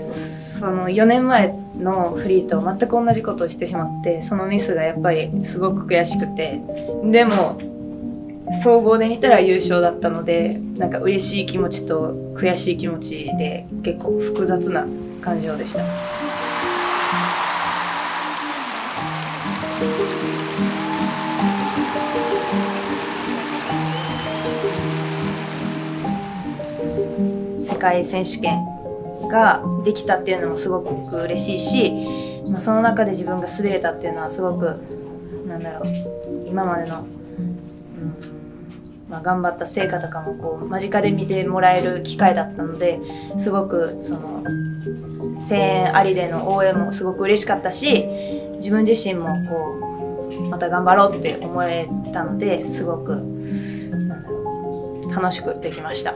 その4年前のフリーと全く同じことをしてしまってそのミスがやっぱりすごく悔しくてでも総合で見たら優勝だったのでなんか嬉しい気持ちと悔しい気持ちで結構複雑な感情でした。界選手権ができたっていうのもすごく嬉しいし、まあ、その中で自分が滑れたっていうのはすごくなんだろう今までの、うんまあ、頑張った成果とかもこう間近で見てもらえる機会だったのですごくその声援ありでの応援もすごく嬉しかったし自分自身もこうまた頑張ろうって思えたのですごくなんだろう楽しくできました。